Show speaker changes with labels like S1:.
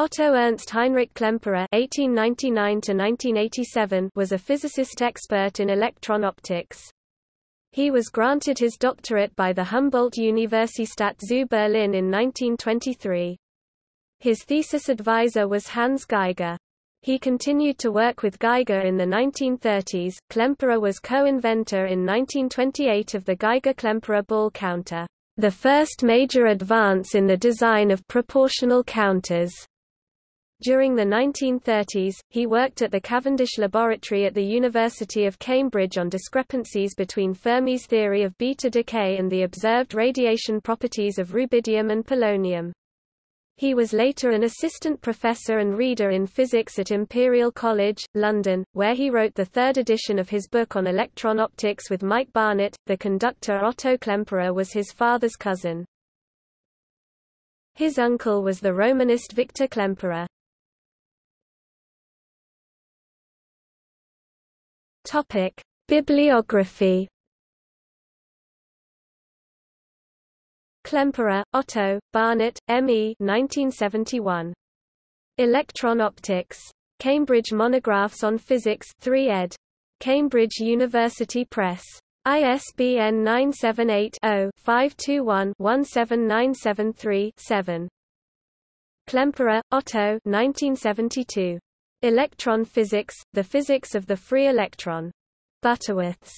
S1: Otto Ernst Heinrich Klemperer (1899–1987) was a physicist expert in electron optics. He was granted his doctorate by the Humboldt-Universität zu Berlin in 1923. His thesis advisor was Hans Geiger. He continued to work with Geiger in the 1930s. Klemperer was co-inventor in 1928 of the Geiger-Klemperer ball counter, the first major advance in the design of proportional counters. During the 1930s, he worked at the Cavendish Laboratory at the University of Cambridge on discrepancies between Fermi's theory of beta decay and the observed radiation properties of rubidium and polonium. He was later an assistant professor and reader in physics at Imperial College, London, where he wrote the third edition of his book on electron optics with Mike Barnett. The conductor Otto Klemperer was his father's cousin. His uncle was the Romanist Victor Klemperer. Topic: Bibliography. Klemperer, Otto, Barnett, M.E. 1971. Electron Optics. Cambridge Monographs on Physics 3 ed. Cambridge University Press. ISBN 978-0-521-17973-7. Klemperer, Otto 1972. Electron Physics, The Physics of the Free Electron. Butterworths.